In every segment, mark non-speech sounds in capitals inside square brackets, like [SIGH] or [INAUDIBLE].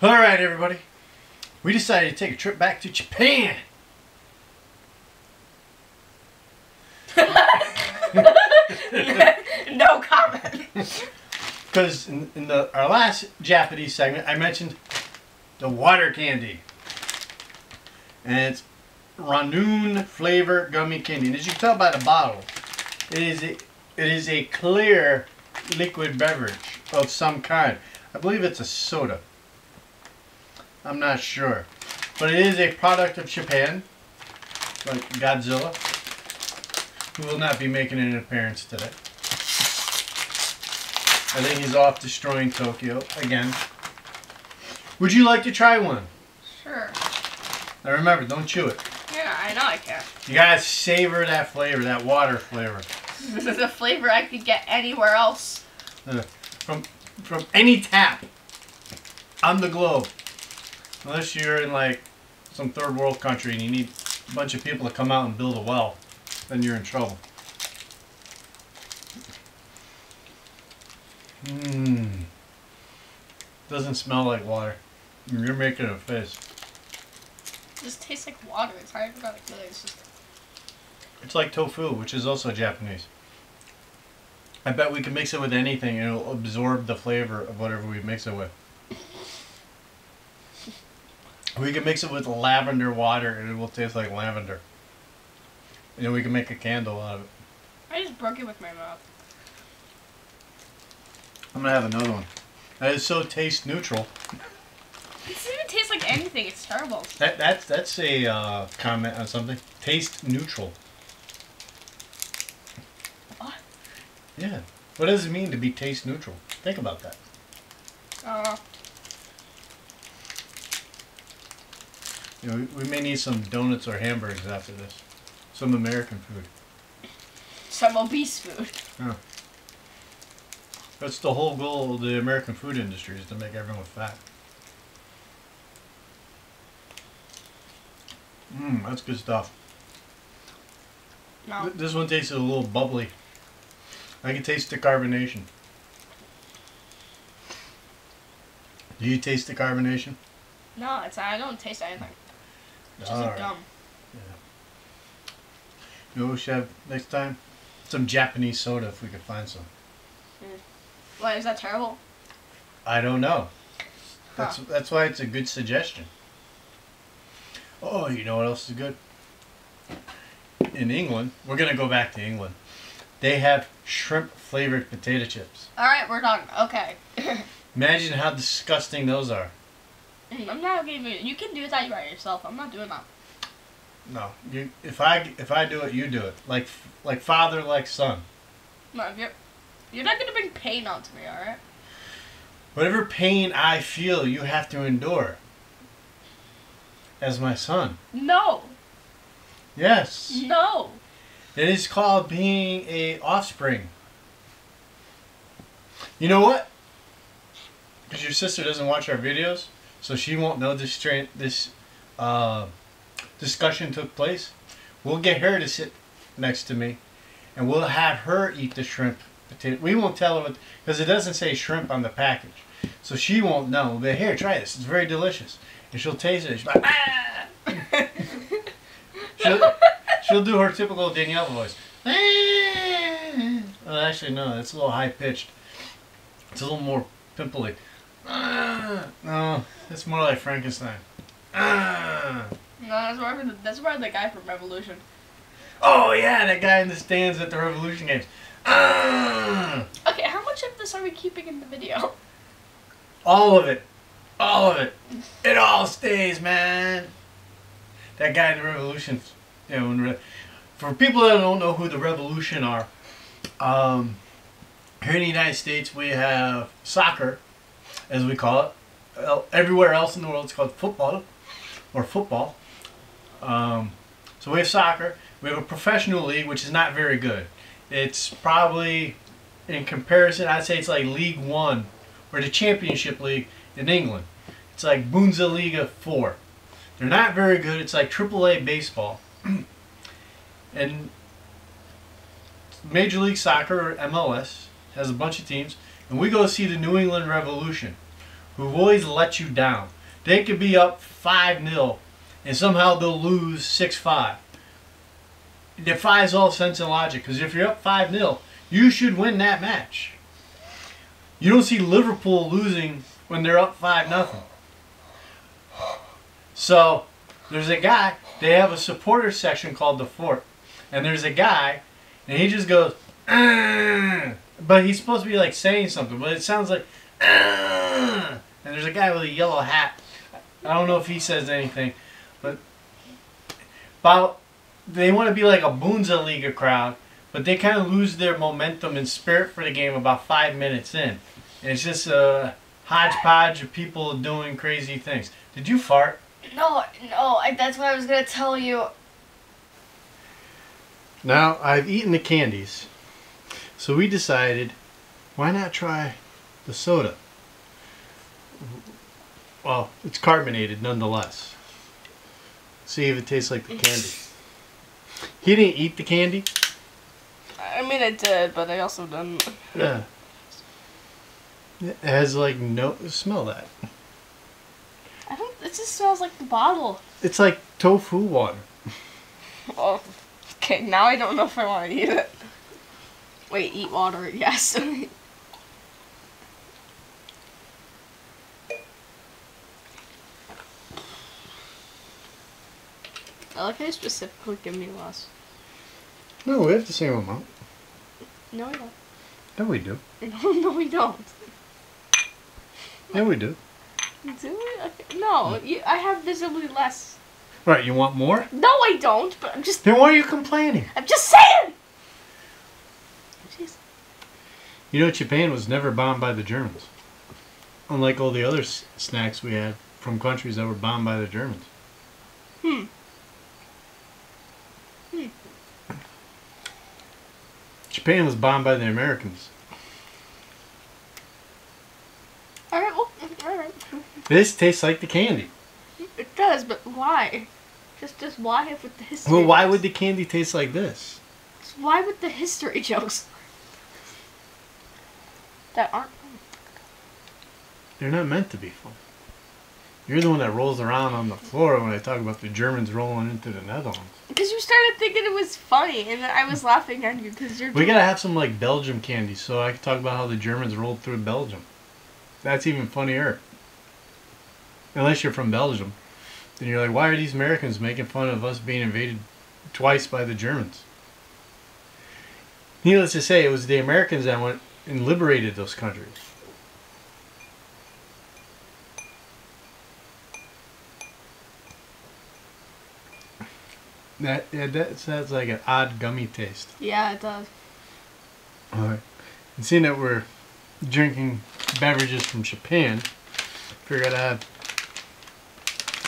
All right, everybody. We decided to take a trip back to Japan. [LAUGHS] no comment. Because in, in the our last Japanese segment, I mentioned the water candy. And it's Ramune flavor gummy candy. And as you can tell by the bottle, it is a, it is a clear liquid beverage of some kind. I believe it's a soda. I'm not sure. But it is a product of Japan, like Godzilla, who will not be making an appearance today. I think he's off destroying Tokyo again. Would you like to try one? Sure. Now remember, don't chew it. Yeah, I know I can't. You gotta savor that flavor, that water flavor. This is a flavor I could get anywhere else. Uh, from from any tap on the globe. Unless you're in like some third world country and you need a bunch of people to come out and build a well, then you're in trouble. Mmm. Doesn't smell like water. You're making a face. It just tastes like water. It's hard to like. It's just It's like tofu, which is also Japanese. I bet we can mix it with anything and it'll absorb the flavor of whatever we mix it with. We can mix it with lavender water and it will taste like lavender. And then we can make a candle out of it. I just broke it with my mouth. I'm gonna have another one. That is so taste neutral. It doesn't even taste like anything. It's terrible. That that's that's a uh, comment on something. Taste neutral. What? Yeah. What does it mean to be taste neutral? Think about that. Uh, You know, we, we may need some donuts or hamburgers after this. Some American food. some obese food. Yeah. That's the whole goal of the American food industry is to make everyone fat. Mmm, that's good stuff. No. Th- This one tastes a little bubbly. I can taste the carbonation. Do you taste the carbonation? No, it's I don't taste anything. It's just Alright. dumb. You know we should have next time? Some Japanese soda if we could find some. Hmm. What is that terrible? I don't know. That's that's why it's a good suggestion. Oh, you know what else is good? In England, we're gonna go back to England. They have shrimp flavored potato chips. All right, we're done. Okay. [LAUGHS] Imagine how disgusting those are. I'm not giving you. You can do that by yourself. I'm not doing that. No, you if I if I do it, you do it. Like like father, like son. No, you're, you're not gonna bring pain onto me. All right. Whatever pain I feel, you have to endure. As my son. No. Yes. No. It is called being a offspring. You know what? Because your sister doesn't watch our videos, so she won't know this this uh, discussion took place. We'll get her to sit next to me, and we'll have her eat the shrimp potato. We won't tell her because it doesn't say shrimp on the package, so she won't know. But here, try this. It's very delicious, and she'll taste it. Like, ah! she'll, she'll do her typical Danielle voice. Well, actually, no, it's a little high pitched. It's a little more pimply. No, it's more like Frankenstein. No, that's more. The, that's more the guy from Revolution. Oh yeah, that guy in the stands at the Revolution games. Okay, how much of this are we keeping in the video? All of it, all of it, it all stays, man. That guy in the Revolution, you know, Re- for people that don't know who the Revolution are, um, here in the United States we have soccer, as we call it. Everywhere else in the world it's called football, or football. Um, so we have soccer. We have a professional league, which is not very good. It's probably, in comparison, I'd say it's like League One or the Championship League in England. It's like Bundesliga 4. They're not very good. It's like AAA baseball. [CLEARS THROAT] and Major League Soccer, or MLS, has a bunch of teams. And we go see the New England Revolution. who've always let you down. They could be up 5 0 and somehow they'll lose 6 5. It defies all sense and logic because if you're up 5 0, you should win that match. You don't see Liverpool losing when they're up 5 0. So there's a guy, they have a supporter section called the Fort. And there's a guy, and he just goes, but he's supposed to be like saying something, but it sounds like, "Ah." and there's a guy with a yellow hat. I don't know if he says anything, but about they want to be like a Bundesliga crowd, but they kind of lose their momentum and spirit for the game about five minutes in. And it's just a hodgepodge of people doing crazy things. Did you fart? No, no, I, that's what I was gonna tell you. Now, I've eaten the candies. So we decided, why not try the soda? Well, it's carbonated nonetheless. See if it tastes like the candy. He didn't eat the candy? I mean, I did, but I also didn't. Yeah. It has like no smell that. I don't. It just smells like the bottle. It's like tofu water. [LAUGHS] Oh, okay. Now I don't know if I want to eat it. Wait, eat water. [LAUGHS] Yes. I like how you specifically give me less. No, we have the same amount. No, we don't. Yeah, we do. [LAUGHS] No, no, we don't. Yeah, we do. Do we? Okay. No, you, I have visibly less. Right, you want more? No, I don't. But I'm just, Then why are you complaining? I'm just saying. You know, Japan was never bombed by the Germans. Unlike all the other s- snacks we had from countries that were bombed by the Germans. Hmm. Japan was bombed by the Americans. All right. Well, all right. This tastes like the candy. It does, but why? Just, just why if with the history? Well, why jokes? would the candy taste like this? Why would the history jokes? That aren't. fun. They're not meant to be fun. You're the one that rolls around on the floor when I talk about the Germans rolling into the Netherlands. Because you started thinking it was funny, and then I was laughing at you because you're. We gotta have some like Belgium candy so I can talk about how the Germans rolled through Belgium. That's even funnier. Unless you're from Belgium. Then you're like, why are these Americans making fun of us being invaded twice by the Germans? Needless to say, it was the Americans that went and liberated those countries. That yeah, that sounds like an odd gummy taste. Yeah, it does. Alright. And seeing that we're drinking beverages from Japan, figured I'd have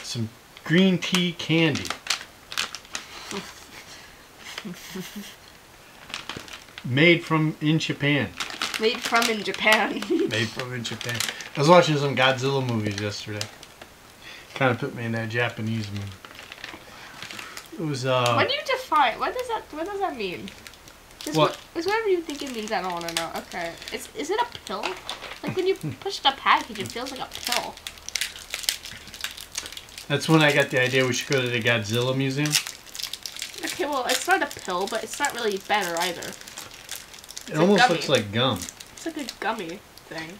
some green tea candy. [LAUGHS] Made from in Japan. Made from in Japan. [LAUGHS] Made from in Japan. I was watching some Godzilla movies yesterday. Kind of put me in that Japanese mood. It was uh what do you define? What does that? What does that mean? Is What? Is whatever you think it means. I don't want to know. Okay. Is is it a pill? Like when you [LAUGHS] push the package, it feels like a pill. that's when I got the idea we should go to the Godzilla museum. Okay, well, it's not a pill, but it's not really better either. It almost gummy. looks like gum. It's like a gummy thing.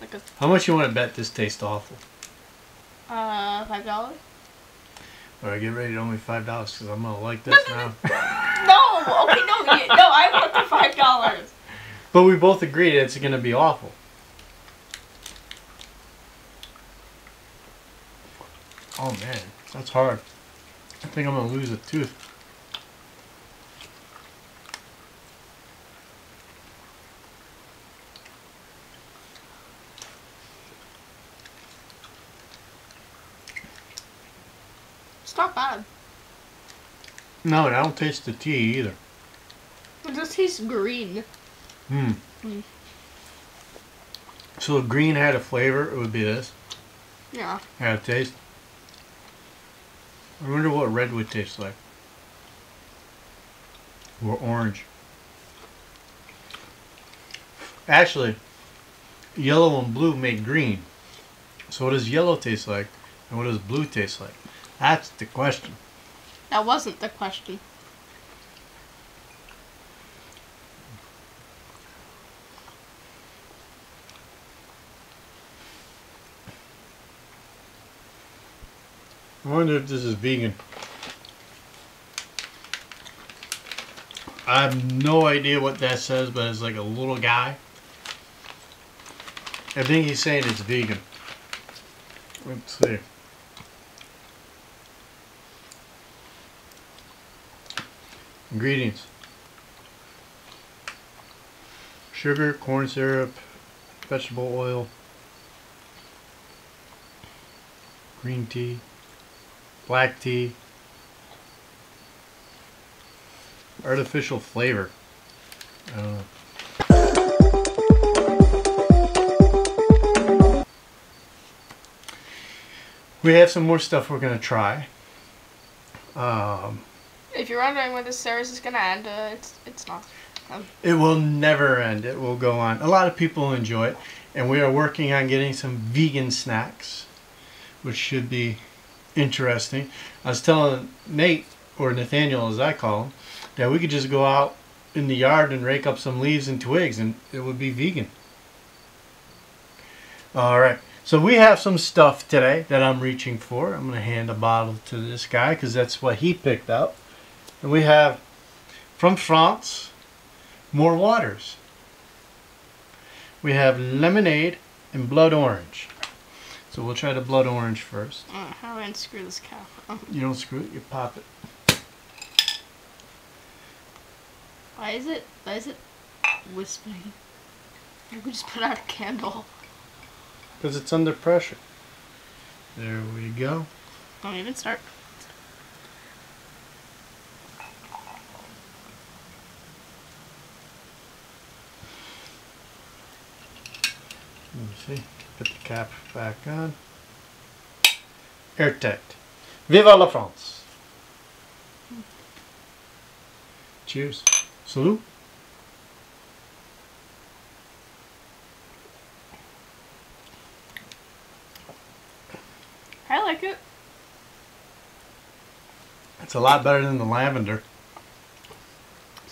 Like a How much you want to bet this tastes awful? uh five dollars. Alright, get ready to only five dollars because I'm gonna like this now. [LAUGHS] No. Okay, no, you, no. I want the five dollars. But we both agreed it's gonna be awful. Oh man, that's hard. I think I'm gonna lose a tooth. It's not bad. No, I don't taste the tea either. It just tastes green. Hmm. Mm. So if green had a flavor, it would be this. Yeah. Had a taste. I wonder what red would taste like. Or orange. Actually, yellow and blue make green. So what does yellow taste like? And what does blue taste like? That's the question. That wasn't the question. I wonder if this is vegan. I have no idea what that says, but it's like a little guy. I think he's saying it's vegan. Let's see. Ingredients. Sugar, corn syrup, vegetable oil, green tea, black tea, artificial flavor. We have some more stuff we're gonna try. Um, If you're wondering when this series is gonna end, uh, it's it's not. it will never end. It will go on. A lot of people enjoy it, and we are working on getting some vegan snacks, which should be interesting. I was telling Nate or Nathaniel, as I call him, that we could just go out in the yard and rake up some leaves and twigs, and it would be vegan. All right. So we have some stuff today that I'm reaching for. I'm going to hand a bottle to this guy because that's what he picked up. And we have from France, more waters. We have lemonade and blood orange. So we'll try the blood orange first. Uh, how do I unscrew this cap? Oh, [LAUGHS] You don't screw it, you pop it. why is it? Why is it whispering? We could just put out a candle. Because it's under pressure. There we go. Don't even start. Let me see. Put the cap back on. Airtight. Viva la France. Cheers. Salute. I like it. It's a lot better than the lavender.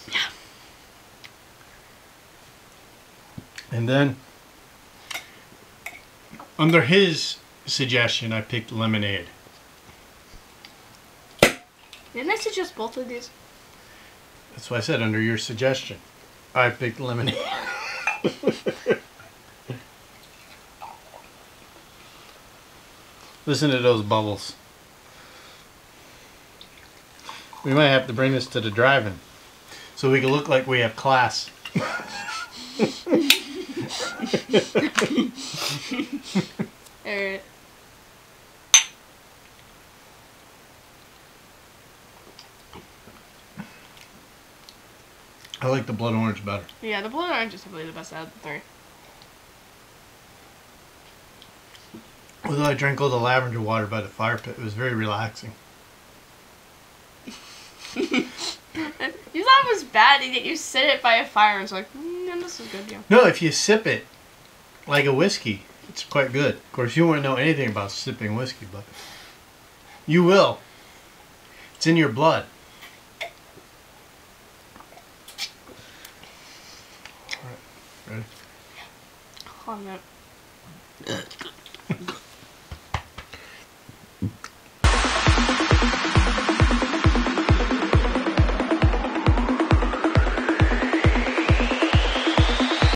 Yeah. And then, under his suggestion, I picked lemonade. Didn't I suggest both of these? That's why I said under your suggestion, I picked lemonade. [LAUGHS] Listen to those bubbles. We might have to bring this to the drive-in so we can look like we have class. [LAUGHS] [LAUGHS] Alright. I like the blood orange better. Yeah, the blood orange is probably the best out of the three. Although I drank all the lavender water by the fire pit, it was very relaxing. [LAUGHS] You thought it was bad, and yet you sit it by a fire and it's like, this is good, yeah. No, if you sip it like a whiskey, it's quite good. Of course, you won't know anything about sipping whiskey, but you will. It's in your blood. All right, ready? Oh. [LAUGHS]